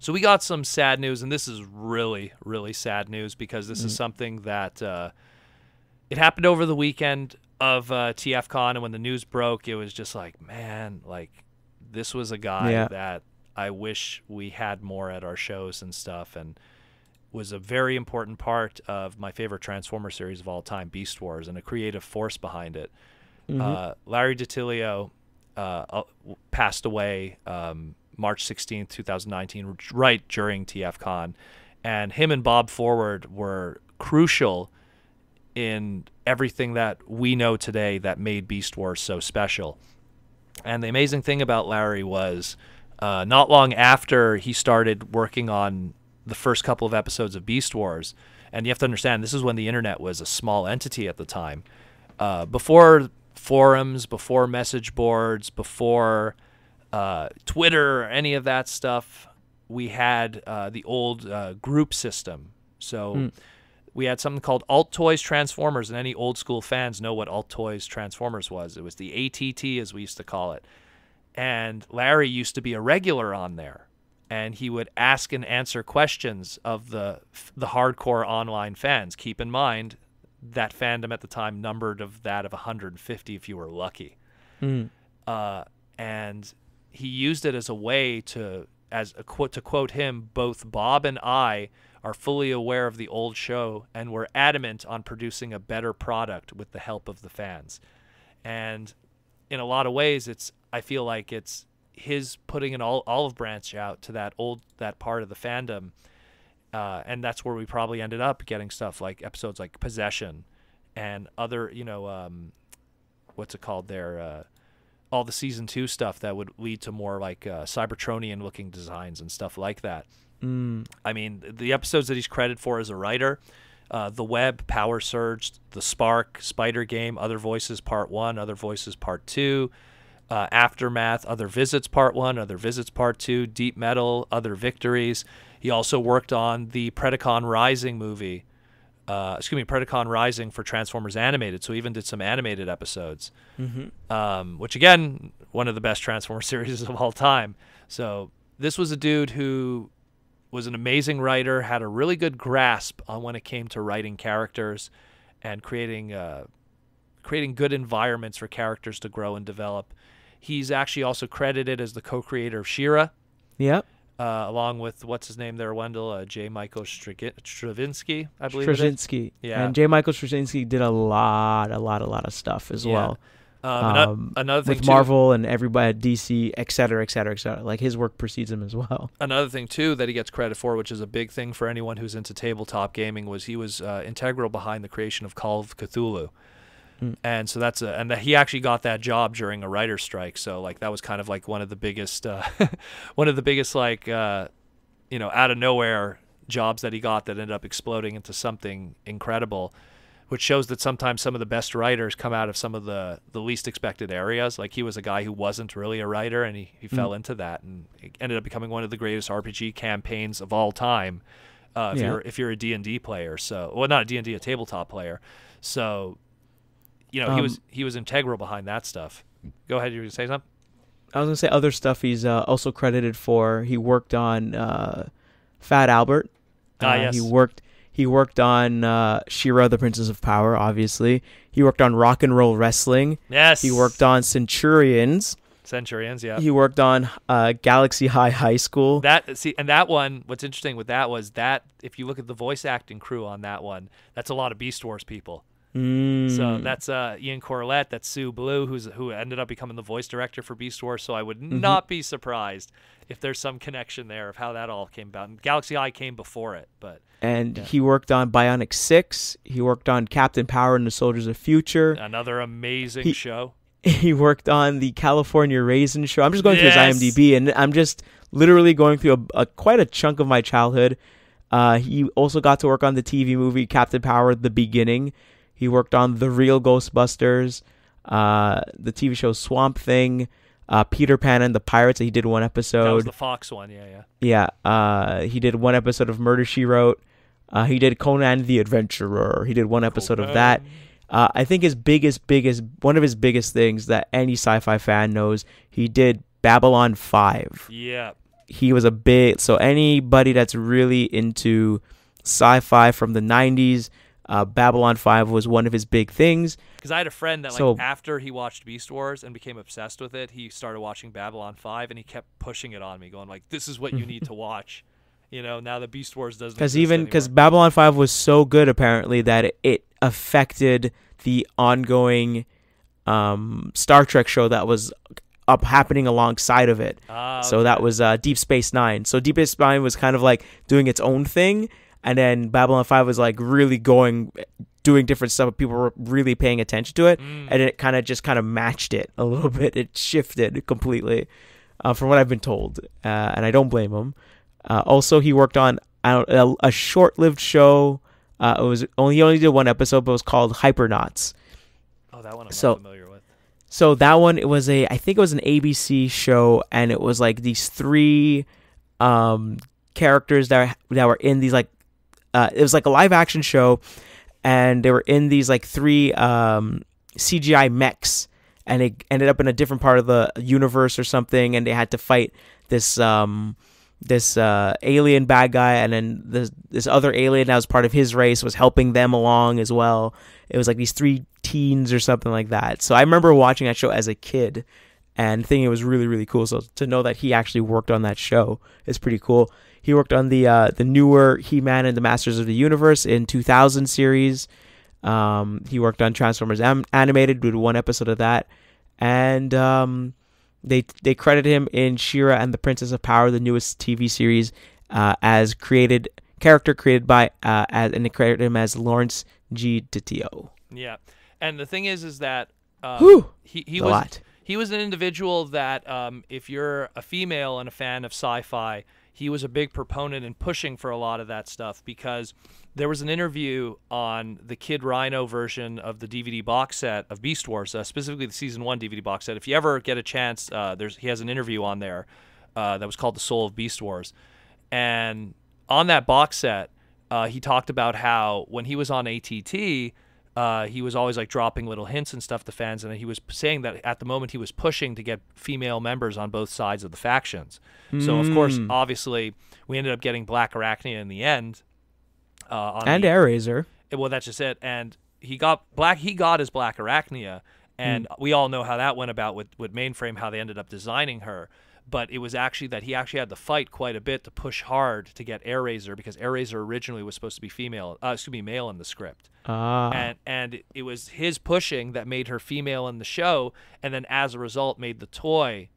So we got some sad news, and this is really, really sad news because this is something that uh, it happened over the weekend of uh, TFCon, and when the news broke, it was just like, man, like this was a guy Yeah. that I wish we had more at our shows and stuff, and was a very important part of my favorite Transformer series of all time, Beast Wars, and a creative force behind it. Uh, Larry DiTillio uh, uh, passed away um, March 16th, 2019, right during TFCon. And him and Bob Forward were crucial in everything that we know today that made Beast Wars so special. And the amazing thing about Larry was uh, not long after he started working on the first couple of episodes of Beast Wars, and you have to understand this is when the internet was a small entity at the time. Uh, before forums, before message boards, before uh, Twitter, or any of that stuff, we had uh, the old uh, group system. So we had something called Alt Toys Transformers, and any old school fans know what Alt Toys Transformers was. It was the ATT, as we used to call it. And Larry used to be a regular on there, and he would ask and answer questions of the the hardcore online fans. Keep in mind that fandom at the time numbered of that of 150 if you were lucky. Uh, and he used it as a way to, as a quote to quote him, both Bob and I are fully aware of the old show and we're adamant on producing a better product with the help of the fans. And in a lot of ways, it's I feel like it's his putting an ol- olive branch out to that old that part of the fandom, uh, and that's where we probably ended up getting stuff like episodes like Possession, and other you know um, what's it called there. Uh, all the season two stuff that would lead to more like uh, Cybertronian looking designs and stuff like that. Mm. I mean, the episodes that he's credited for as a writer, uh, The Web, Power Surge, The Spark, Spider Game, Other Voices Part 1, Other Voices Part 2, uh, Aftermath, Other Visits Part 1, Other Visits Part 2, Deep Metal, Other Victories. He also worked on the Predacon Rising movie. Uh, excuse me, Predacon Rising for Transformers Animated. So he even did some animated episodes, um, which again, one of the best Transformers series of all time. So this was a dude who was an amazing writer, had a really good grasp on when it came to writing characters and creating uh, creating good environments for characters to grow and develop. He's actually also credited as the co-creator of She-Ra, Yep. Uh, along with what's his name there, Wendell uh, J. Michael Stravinsky, I believe. Straczynski. Yeah. And J. Michael Straczynski did a lot, a lot, a lot of stuff as Yeah. well. Um, Um, another thing with too- Marvel and everybody at DC, et cetera, et cetera, et cetera. Like his work precedes him as well. another thing too that he gets credit for, which is a big thing for anyone who's into tabletop gaming, was he was uh, integral behind the creation of Call of Cthulhu. Mm. And so that's a, and that he actually got that job during a writer's strike. So like that was kind of like one of the biggest, uh, one of the biggest like, uh, you know, out of nowhere jobs that he got that ended up exploding into something incredible, which shows that sometimes some of the best writers come out of some of the the least expected areas. Like he was a guy who wasn't really a writer, and he, he fell into that, and ended up becoming one of the greatest RPG campaigns of all time. Uh, if Yeah. you're if you're a D and D player, so well not a D and D, a tabletop player. So, you know, he Um, was he was integral behind that stuff. Go ahead, you were gonna say something. I was gonna say other stuff he's uh, also credited for. He worked on uh, Fat Albert. Ah, Uh, yes. He worked. He worked on uh, She-Ra, the Princess of Power. Obviously, he worked on Rock and Roll Wrestling. Yes, He worked on Centurions. Centurions. Yeah, He worked on uh, Galaxy High High School. That see, and that one. What's interesting with that was that if you look at the voice acting crew on that one, that's a lot of Beast Wars people. Mm. So that's uh, Ian Corlett, that's Sue Blu, who's who ended up becoming the voice director for Beast Wars. So I would Mm-hmm. not be surprised if there's some connection there of how that all came about. And Galaxy High came before it, but and Yeah. he worked on Bionic Six. He worked on Captain Power and the Soldiers of Future. another amazing He- show. he worked on the California Raisin Show. I'm just going Yes. through his IMDb, and I'm just literally going through a, a quite a chunk of my childhood. Uh, he also got to work on the TV movie Captain Power: The Beginning. He worked on the Real Ghostbusters, uh, the TV show Swamp Thing, uh, Peter Pan and the Pirates. He did one episode. That was the Fox one. Yeah, yeah. Yeah, uh, he did one episode of Murder She Wrote. Uh, he did Conan the Adventurer. He did one episode of that. Uh, I think his biggest, biggest, one of his biggest things that any sci-fi fan knows, he did Babylon Five. Yeah. he was a big so anybody that's really into sci-fi from the 90s uh, babylon 5 was one of his big things. Because I had a friend that, like, So- after he watched Beast Wars and became obsessed with it, he started watching Babylon 5 and he kept pushing it on me, going, like, this is what you need to watch. You know, now that Beast Wars doesn't because even because babylon 5 was so good apparently that it, it affected the ongoing um, star trek show that was up happening alongside of it. Ah, so that was uh, deep space nine. So deep space nine was kind of like doing its own thing and then babylon 5 was like really going doing different stuff people were really paying attention to it. Mm. and it kind of just kind of matched it a little bit. It shifted completely uh, from what i've been told uh, and i don't blame him. Uh, also he worked on a, a short-lived show. Uh, it was only he only did one episode but it was called hypernauts. Oh, that one I'm so- not familiar with. so that one it was a I think it was an ABC show and it was like these three um characters that that were in these like uh it was like a live action show and they were in these like three um CGI mechs and it ended up in a different part of the universe or something and they had to fight this um this uh alien bad guy and then this this other alien that was part of his race was helping them along as well. It was like these three teens or something like that. So i remember watching that show as a kid and thinking it was really really cool. So to know that he actually worked on that show is pretty cool he worked on the uh the newer he-man and the masters of the universe in 2000 series um he worked on transformers Am- animated did one episode of that and um they they credit him in She-Ra and the Princess of Power, the newest TV series, uh, as created character created by uh, as and they credit him as Lawrence G. DiTillio. Yeah. And the thing is, is that um, Whew, he, he was lot. he was an individual that um, if you're a female and a fan of sci-fi he was a big proponent and pushing for a lot of that stuff because there was an interview on the kid rhino version of the dvd box set of beast wars uh, specifically the season one dvd box set. If you ever get a chance uh, there's he has an interview on there uh, that was called the soul of beast wars. And on that box set uh, he talked about how when he was on att uh, he was always like dropping little hints and stuff to fans, and he was saying that at the moment he was pushing to get female members on both sides of the factions. So of course, Mm. obviously, we ended up getting Black Arachnia in the end. Uh, on And the, Airazor. well, that's just it. And he got black. He got his Black Arachnia, and we all know how that went about with with Mainframe, how they ended up designing her. But it was actually that he actually had to fight quite a bit to push hard to get Airazor because Airazor originally was supposed to be female, uh, excuse me, male in the script Ah, and and it was his pushing that made her female in the show, and then as a result made the toy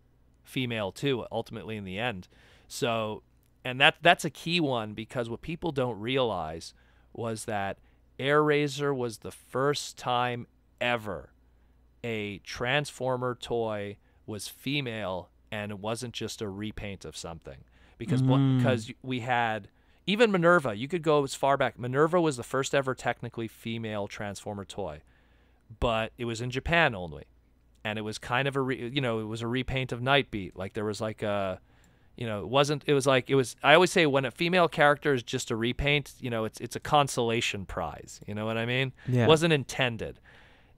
female too. Ultimately, in the end, so and that that's a key one because what people don't realize was that Airazor was the first time ever a Transformer toy was female and it wasn't just a repaint of something because Mm. because we had even Minerva. You could go as far back. Minerva was the first ever technically female Transformer toy, but it was in Japan only, and it was kind of a re, you know it was a repaint of Nightbeat. Like there was like a you know it wasn't it was like it was I always say when a female character is just a repaint, you know it's it's a consolation prize. You know what I mean? yeah. It wasn't intended.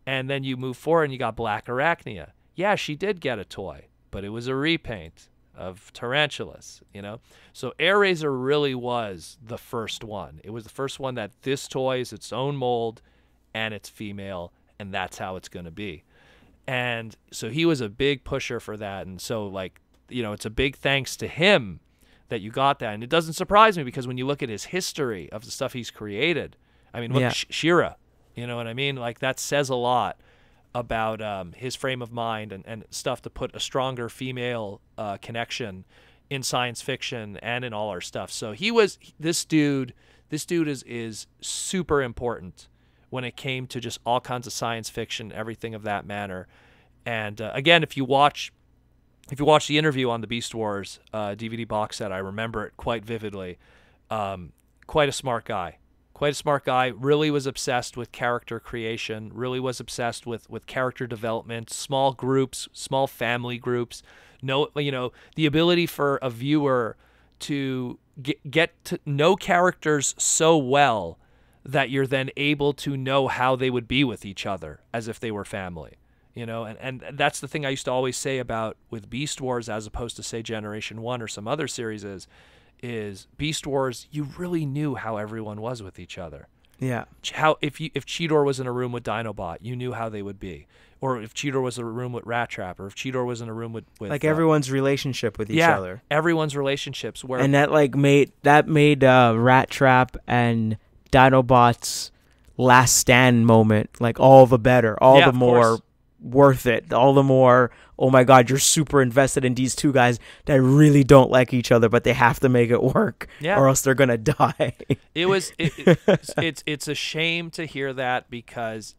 And then you move forward and you got Black Arachnia. Yeah, she did get a toy, but it was a repaint of Tarantulas, you know? So Airazor really was the first one. It was the first one that this toy is its own mold and it's female, and that's how it's going to be. And so he was a big pusher for that. And so, like, you know, it's a big thanks to him that you got that. And it doesn't surprise me because when you look at his history of the stuff he's created, I mean, look, Yeah. Sh- She-Ra, you know what I mean? Like, that says a lot about um, his frame of mind and, and stuff to put a stronger female uh, connection in science fiction and in all our stuff. So he was this dude. This dude is is super important when it came to just all kinds of science fiction, everything of that manner. And uh, again, if you watch if you watch the interview on the Beast Wars uh, DVD box set, I remember it quite vividly. Um, quite a smart guy, quite a smart guy. Really was obsessed with character creation. Really was obsessed with with character development. Small groups, small family groups. No, you know, the ability for a viewer to get get to know characters so well that you're then able to know how they would be with each other as if they were family You know, and, and that's the thing I used to always say about with Beast Wars as opposed to say Generation One or some other series is is Beast Wars, you really knew how everyone was with each other. Yeah. How if you if Cheetor was in a room with Dinobot, you knew how they would be. Or if Cheetor was in a room with Rat Trap, or if Cheetor was in a room with, with Like uh, everyone's relationship with each yeah, other. everyone's relationships where And that like made that made uh, Rat Trap and Dinobot's last stand moment like all the better, all Yeah, the more course. Worth it, all the more. Oh my God, you're super invested in these two guys that really don't like each other, but they have to make it work, Yeah. or else they're gonna die. It was it, it- it's, it's it's a shame to hear that because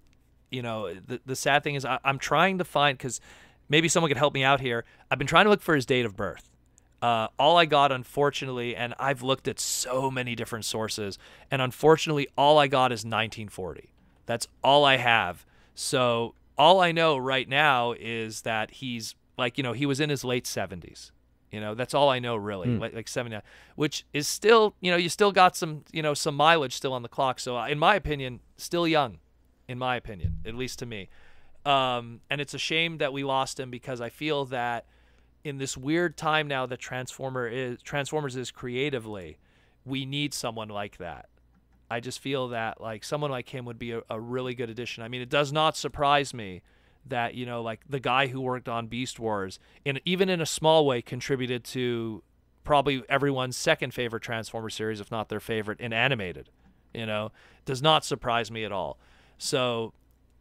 you know the the sad thing is I, I'm trying to find because maybe someone could help me out here. I've been trying to look for his date of birth. Uh, all I got, unfortunately, and I've looked at so many different sources, and unfortunately, all I got is 1940. That's all I have. So all I know right now is that he's like, you know, he was in his late 70s. You know, that's all I know really, like, like 79, which is still, you know, you still got some, you know, some mileage still on the clock. So uh, in my opinion, still young, in my opinion, at least to me. Um, and it's a shame that we lost him because I feel that in this weird time now that Transformer is Transformers is creatively, we need someone like that. I just feel that like someone like him would be a, a really good addition. I mean, it does not surprise me that you know like the guy who worked on Beast Wars, and even in a small way, contributed to probably everyone's second favorite Transformer series, if not their favorite, in animated. You know, does not surprise me at all. So,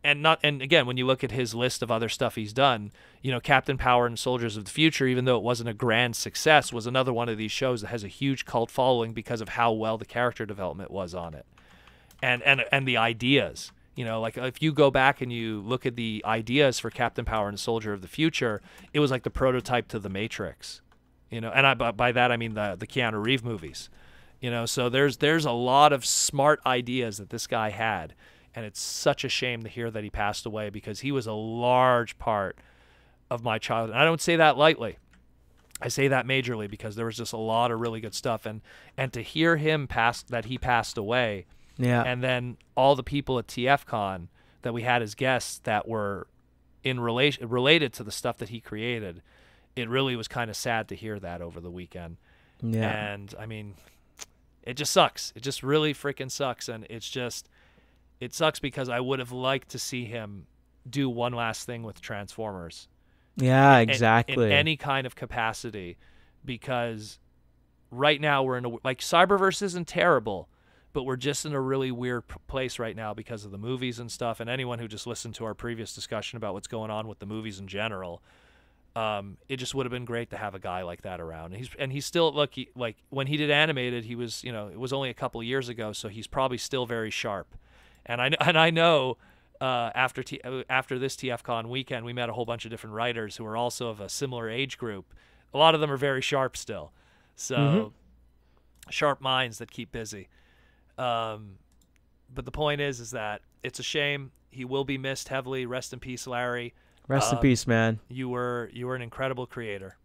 and not and again, when you look at his list of other stuff he's done, you know, Captain Power and Soldiers of the Future, even though it wasn't a grand success, was another one of these shows that has a huge cult following because of how well the character development was on it, and and and the ideas. You know, like if you go back and you look at the ideas for Captain Power and Soldier of the Future, it was like the prototype to the Matrix. You know, and I by, that I mean the the Keanu Reeve movies. You know, so there's there's a lot of smart ideas that this guy had, and it's such a shame to hear that he passed away because he was a large part of my childhood. And I don't say that lightly. I say that majorly because there was just a lot of really good stuff, and and to hear him pass that he passed away, yeah. and then all the people at TFCon that we had as guests that were in relation related to the stuff that he created, it really was kind of sad to hear that over the weekend. yeah. And I mean, it just sucks. It just really freaking sucks. And it's just, it sucks because I would have liked to see him do one last thing with Transformers. yeah, in- exactly. In any kind of capacity. Because right now we're in a, like, Cyberverse isn't terrible, but we're just in a really weird p- place right now because of the movies and stuff. And anyone who just listened to our previous discussion about what's going on with the movies in general, um, it just would have been great to have a guy like that around. And he's and he's still look he, like when he did animated, he was you know it was only a couple years ago, so he's probably still very sharp. And I and I know uh, after T, uh, after this TFCon weekend, we met a whole bunch of different writers who are also of a similar age group. A lot of them are very sharp still, so sharp minds that keep busy. Um, but the point is, is that it's a shame. He will be missed heavily. Rest in peace, Larry. Rest in uh, peace, man. You were you were an incredible creator.